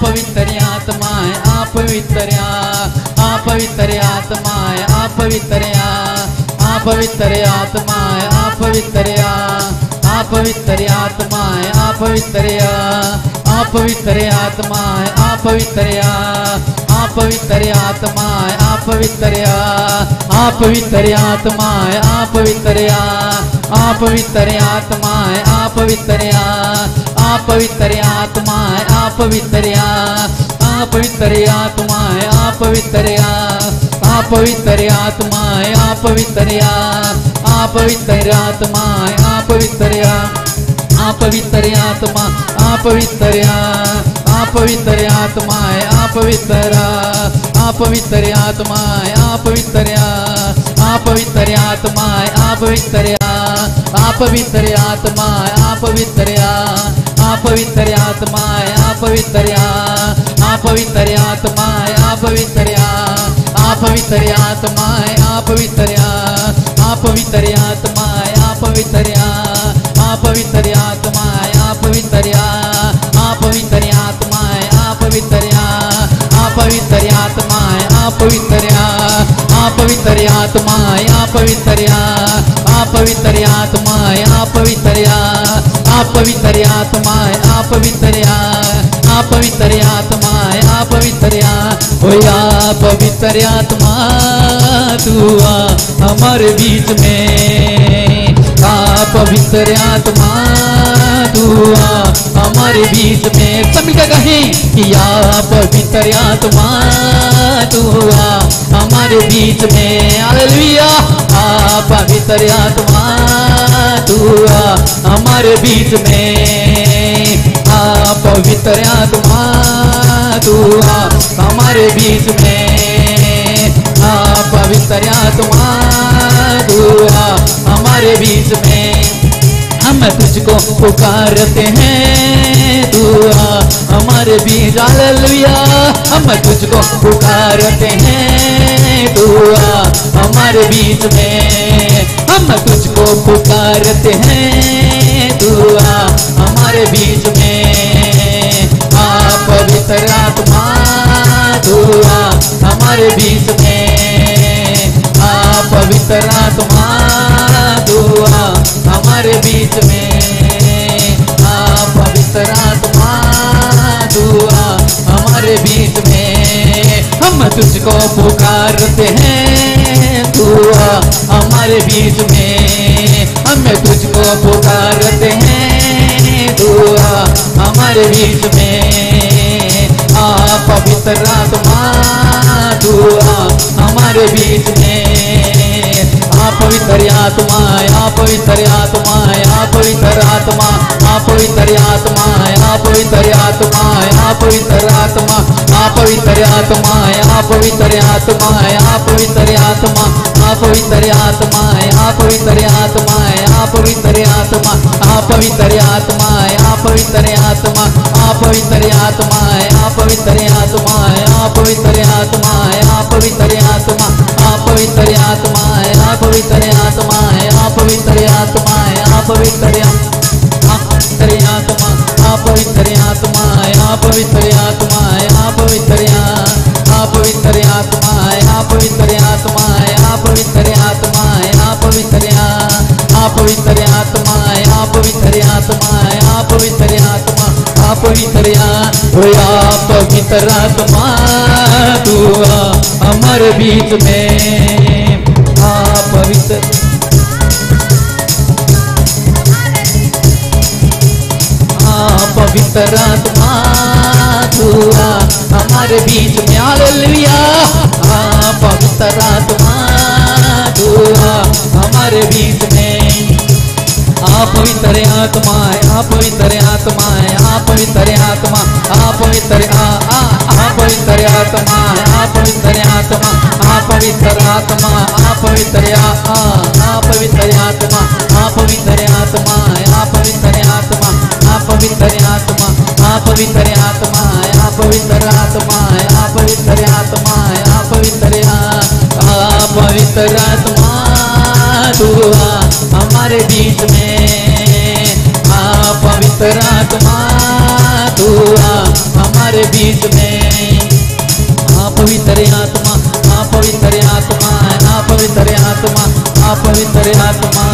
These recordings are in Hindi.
पवित्र आत्मा है आ पवित्र आ पवित्र आत्मा है आ पवित्र आ पवित्र आत्मा है आ पवित्र आ पवित्र आत्मा है आ पवित्र आ पवित्र आत्मा है आ पवित्र आ पवित्र आत्मा है आ पवित्र आ पवित्र आत्मा है आ पवित्र आ पवित्र आत्मा है आ पवित्र पवित्र आत्मा है, अपवित्र अपवित्र आत्मा है, अपवित्र अपवित्र आत्मा है, अपवित्र अपवित्र आत्मा है, अपवित्र अपवित्र आत्मा, अपवित्र अपवित्र आत्मा है, अपवित्र अपवित्र आत्मा है, अपवित्र अपवित्र आत्मा है, अपवित्र अपवित्र आत्मा है, अपवित्र पवित्र आप पवित्र आत्मा है आप पवित्र आप पवित्र आत्मा है आप पवित्र आप पवित्र आत्मा है आप पवित्र आप पवित्र आत्मा है आप पवित्र आप पवित्र पवित्र आत्मा है, अपवित्र पवित्र आत्मा है, अपवित्र हो। या पवित्र आत्मा तू आ हमारे बीच में। पवित्र आत्मा तू आ हमारे बीच में। सब का कहें कि आ पवित्र आत्मा तू आ हमारे बीच में। अलिया आ पवित्र आत्मा तू आ हमारे बीच में। आ पवित्र आत्मा तू आ हमारे बीच में। आ पवित्र आत्मा तू आ हमारे बीच में। हम तुझको पुकारते हैं तू आ हमारे बीच। हालेलुया। हम तुझको पुकारते हैं तू आ हमारे बीच में। हम तुझको पुकारते हैं। तू आ हमारे बीच में। आ पवित्र आत्मा तू आ हमारे बीच में। आ पवित्र आत्मा तू आ हमारे बीच में। आ पवित्र आत्मा तू आ हमारे बीच में। हम तुझको पुकारते हैं तू आ हमारे बीच में। तुझको पुकारते हैं तू आ हमारे बीच में। आ पवित्र आत्मा तू आ हमारे बीच में। आ पवित्र आत्मा आ पवित्र आत्मा आ पवित्र आत्मा आ पवित्र आत्मा आ पवित्र आत्मा आ पवित्र आत्मा। पवित्र आत्मा है अपवित्र आत्मा है अपवित्र आत्मा अपवित्र आत्मा है अपवित्र आत्मा है अपवित्र आत्मा अपवित्र आत्मा है अपवित्र आत्मा अपवित्र आत्मा है अपवित्र आत्मा है अपवित्र आत्मा है अपवित्र आत्मा अपवित्र आत्मा है अपवित्र आत्मा है अपवित्र आत्मा है आप पवित्र आत्मा अपवित्र आत्मा है अपवित्र आत्मा है आप अपवित्र आत्मा है, अपवित्र आत्मा है, अपवित्र आत्मा है, अपवित्र अपवित्र आत्मा है, अपवित्र आत्मा है, अपवित्र आत्मा, अपवित्र हो अपवित्र आत्मा तू अमर बीच में। आप अपवित्र पवित्र हाँ, आत्मा हमारे बीच में हालेलुया हाँ, पवित्र आत्मा हमारे बीच में। आ पवित्र आत्मा है आ पवित्र आत्मा है आ पवित्र आत्मा आ पवित्र आ आ आ पवित्र आत्मा है आ पवित्र आत्मा आ पवित्र आत्मा आ पवित्र आ आ आ पवित्र आत्मा। पवित्र आत्मा आ पवित्र आत्मा आ पवित्र आत्मा आ पवित्र आ आ पवित्र आत्मा तू आ हमारे बीच में। आ पवित्र आत्मा तू आ हमारे बीच में। हाँ पवित्र आत्मा हाँ पवित्र आत्मा हाँ पवित्र आत्मा हाँ पवित्र आत्मा।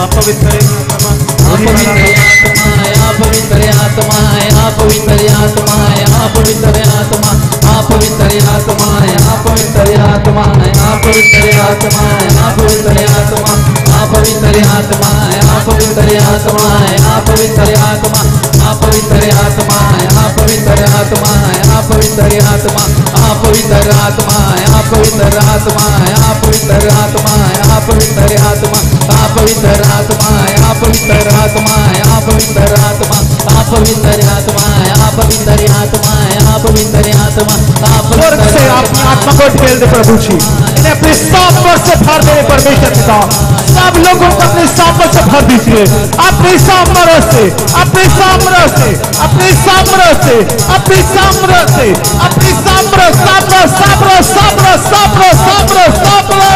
या पवित्र हाँ पवित्र आत्मा हाँ आत्मा हाँ पवित्र आत्मा हाँ पवित्र हाँ पवित्र आत्मा हाँ पवित्र आत्मा हाँ पवित्र हाँ पवित्र आत्मा हाँ पवित्र हाँ पवित्र आत्मा हाँ पवित्र आत्मा हाँ पवित्र आत्मा हाँ पवित्र आत्मा हाँ पवित्र आत्मा हाँ पवित्र आत्मा हाँ पवित्र आत्मा हाँ पवित्र आत्मा हाँ पवित्र आत्मा हाँ पवित्र आत्मा हाँ पवित्र आत्मा हाँ पवित्र आत्मा हाँ पवित्र आत्मा हाँ पवित्र आत्मा हाँ पवित्र हाँ से अपनी आत्मा को ढेल दे प्रभु जी इन्हें अपने सामर से भर दे परमेश्वर पिता सब लोगों को अपने सामर से भर दीजिए अपने सामर से अपने सामर से अपने सामर से अपने सामर से अपने सामर सामर सामर सामर सामर सामर सामर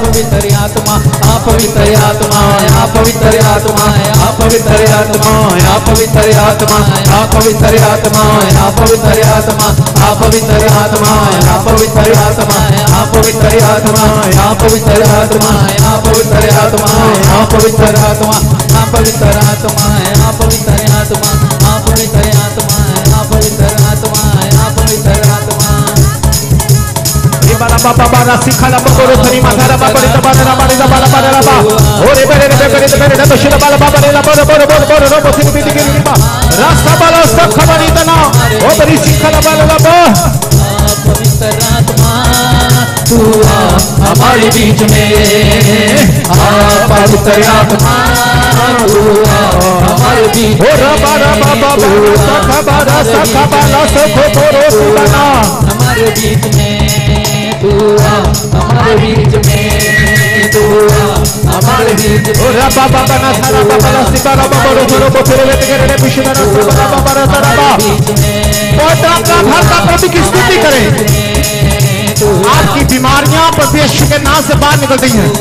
पवित्र आत्मा हाँ पवित्र आत्मा हाँ पवित्र आत्मा हाँ पवित्र आत्मा हाँ पवित्र आत्मा हाँ पवित्र आत्मा हाँ पवित्र आत्मा हाँ पवित्र आत्मा हाँ पवित्र आत्मा हाँ पवित्र आत्मा हाँ पवित्र आत्मा हाँ पवित्र आत्मा हाँ पवित्र आत्मा हाँ पवित्र आत्मा हाँ पवित्र आत्मा ba ba ba ra si khala ba ko sari ma thara ba ba ta ba ra ba ra ba ra ba ra ba ore bere re bere re bere da shira ba ba ba re la ba ba ba ba ra ba si bi di ki ba rasta ba rasta khabari ta na o bari si khala ba la ba पवित्र आत्मा तू आ हमारे बीच में आ पवित्र आत्मा तू आ हमारे बीच में रबा रबा बाबा सखा बारा सखा बाला सखो बोरो तू बना हमारे बीच में आपका बीमारियाँ प्रभु यीशु के नाम से बाहर निकल रही हैं।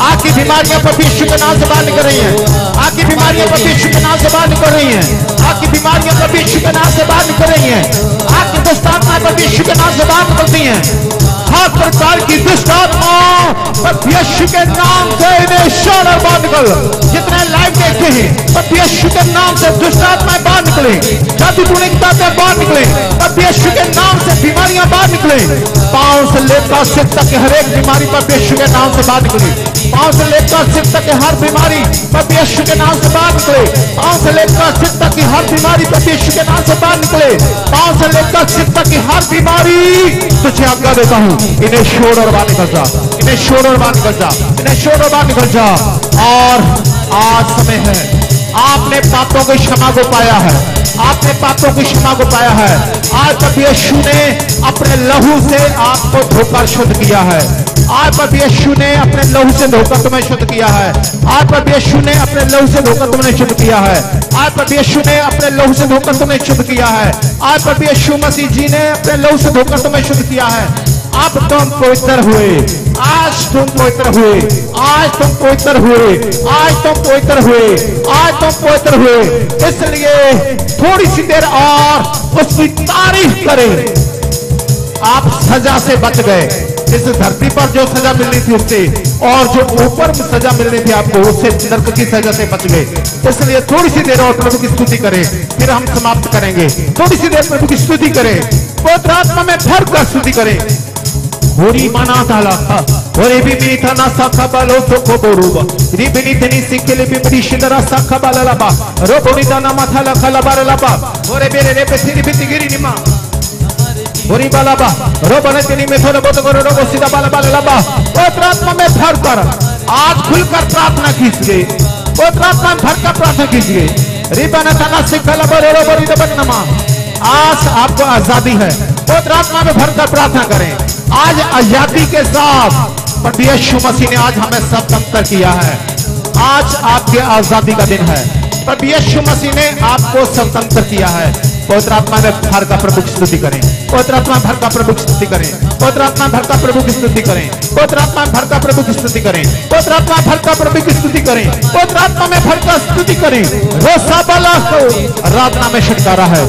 आपकी बीमारियाँ प्रभु यीशु के नाम से बाहर निकल रही हैं। आपकी बीमारियाँ प्रभु यीशु के नाम से बाहर निकल रही हैं। आपकी बीमारियाँ प्रभु यीशु के नाम से बाहर निकल रही हैं। आपकी आत्माएँ प्रभु यीशु के नाम से बाहर निकलती हैं। हर प्रकार की दुष्ट आत्मा प्रत्यक्ष के नाम से इन्हें और बाहर निकल जितने लाइव देखते हैं प्रत्यक्ष के नाम से दुष्ट आत्माएँ बाहर निकले, जाति की ताकत बाहर निकले प्रत्यक्ष के नाम से बीमारियाँ बाहर निकले, पाँव से लेकर सिर तक की हर एक बीमारी प्रत्यक्ष के नाम से बाहर निकली। पाँव से लेकर सिर तक की हर बीमारी प्रभु यीशु के नाम से बाहर निकले। पाँव से लेकर सिर तक की हर बीमारी प्रभु यीशु के नाम से बाहर निकले। पाँव से लेकर सिर तक की हर बीमारी। तुझे आज्ञा देता हूँ, इन्हें शोर और बाहर निकल जा। इन्हें शोर और बाहर निकल जा। इन्हें शोर और बाहर निकल जा। और आज समय है। आपने पापों की क्षमा को पाया है। आपने पापों की क्षमा को पाया है। आज प्रभु यीशु ने अपने लहू से आपको धोकर शुद्ध किया है। आज प्रभु यशु ने अपने लहू से धोकर तुम्हें शुद्ध किया है। आज प्रभु यीशु ने अपने लहू से धोकर तुम्हें शुद्ध किया है। आज प्रभु यीशु ने अपने लहू से धोकर तुम्हें शुद्ध किया है। आज प्रभु यीशु मसीह जी ने अपने लहू से धोकर तुम्हें शुद्ध किया है। अब तुम पवित्र हुए। आज तुम पवित्र हुए। आज तुम पवित्र हुए। आज तुम पवित्र हुए। आज तुम पवित्र हुए। इसलिए थोड़ी सी देर और उसकी तारीफ़ करें। आप सजा से बच गए। इस धरती पर जो सजा मिलनी थी उससे, और जो ऊपर सजा मिलनी थी आपको, उससे नरक की सजा से बच गए। इसलिए थोड़ी सी देर और प्रभु की स्तुति करें, फिर हम समाप्त करेंगे। थोड़ी सी देर प्रभु की स्तुति करें, पवित्र आत्मा में भर कर स्तुति करें। होरी मना ताला था होरे भी मी थना साखा बालो सोको बोरुबा। री बिनी थनी सिक्केले भी मरी शिंदरा साखा बाला लबा। रो बोरी दाना माथा लखा लबा रे लबा। होरे बेरे रे पेथिरी बिति गिरी निमा। होरी बाला बा रो बने तिनी में थोड़ा बहुत करो रो सीधा बाला बाला लबा पवित्र आत्मा में भर कर आज खुलकर प्रार्थना कीजिए पवित्र आत्मा में भर कर प्रार्थना कीजिए री बना तना सिक्का लबा रो बोरी दबन नमा आज आपको आज़ादी है पवित्र आत्मा में भरकर प्रार्थना करें आज आज़ादी के साथ प्रभु यीशु मसीह ने आज हमें स्वतंत्र किया है आज आपके आज़ादी का दिन है प्रभु यीशु मसीह ने आपको स्वतंत्र किया है पवित्र आत्मा में भर का प्रभु की स्तुति करें। पवित्र आत्मा भर का प्रभु की स्तुति करें। पवित्र आत्मा भर का प्रभु की स्तुति करें। पवित्र आत्मा भर का प्रभु की स्तुति करें। पवित्र आत्मा भर का प्रभु की स्तुति करें। पवित्र आत्मा में भर का स्तुति करें। रोसा बला आराधना में छुटकारा है।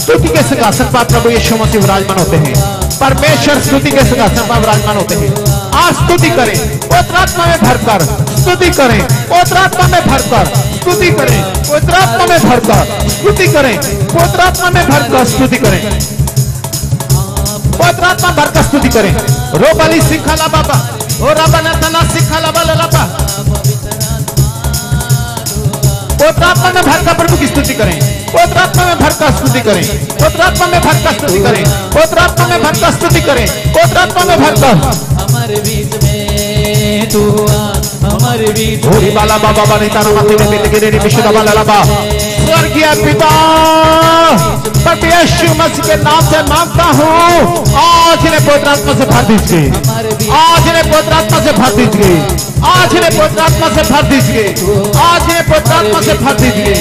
स्तुति के सिंहासन पर प्रभु यीशु मसीह विराजमान होते हैं। परमेश्वर स्तुति के सिंहासन पर विराजमान होते हैं। आज स्तुति करें। पवित्र आत्मा में भरकर स्तुति करें। पवित्र आत्मा में भरकर स्तुति करें। पवित्र आत्मा में भरकर स्तुति करें। पवित्र आत्मा में भरकर स्तुति करें। पवित्र आत्मा भरकर स्तुति करें। रो बलि सिखाला बाबा, ओ रबना तना सिखाला बाला लाबा पवित्र आत्मा में भरकर प्रभु की स्तुति करें। पवित्र आत्मा में भरकर स्तुति करें। पवित्र आत्मा में भरकर स्तुति करें। पवित्र आत्मा में भरकर स्तुति करें। पवित्र आत्मा में भरकर हमारे बीच में तू आ भूरी बाला बाबा बानी ताना माती में मिल गिरे विशुद्ध बाला लाबा स्वर्गीय पिता प्रभु यीशु मसीह के नाम से माँगता हूँ आज इन्हें पवित्र आत्मा से भर दीजिए आज इन्हें पवित्र आत्मा से भर दीजिए आज इन्हें पवित्र आत्मा से भर दीजिए आज इन्हें पवित्र आत्मा से भर दीजिए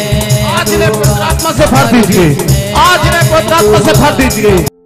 आज इन्हें पवित्र आत्मा से भर दीजिए आज इन्हें पवित्र आत्मा से भर दीजिए